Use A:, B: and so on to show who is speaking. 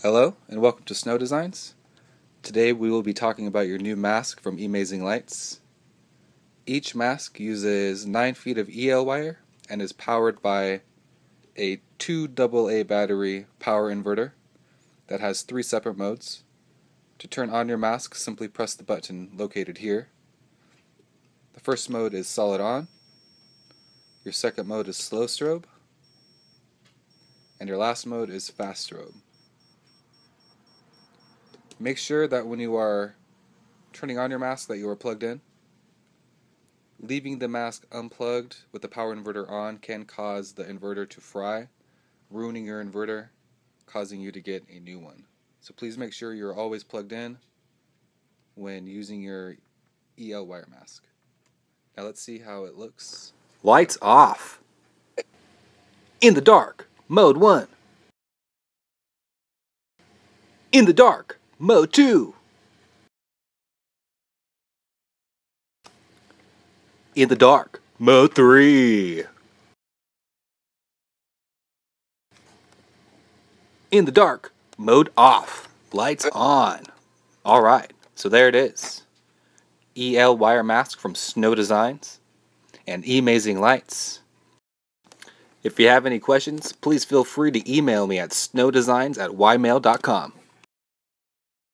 A: Hello and welcome to Snow Designs. Today we will be talking about your new mask from Emazing Lights. Each mask uses 9 feet of EL wire and is powered by a 2 AA battery power inverter that has three separate modes. To turn on your mask, simply press the button located here. The first mode is solid on. Your second mode is slow strobe. And your last mode is fast strobe. Make sure that when you are turning on your mask that you are plugged in. Leaving the mask unplugged with the power inverter on can cause the inverter to fry, ruining your inverter, causing you to get a new one. So please make sure you're always plugged in when using your EL wire mask. Now let's see how it looks.
B: Lights off. In the dark, mode 1. In the dark, Mode 2. In the dark. Mode 3. In the dark. Mode off. Lights uh. on. Alright, so there it is. EL wire mask from Snow Designs and Emazing Lights. If you have any questions, please feel free to email me at snowdesigns at ymail.com.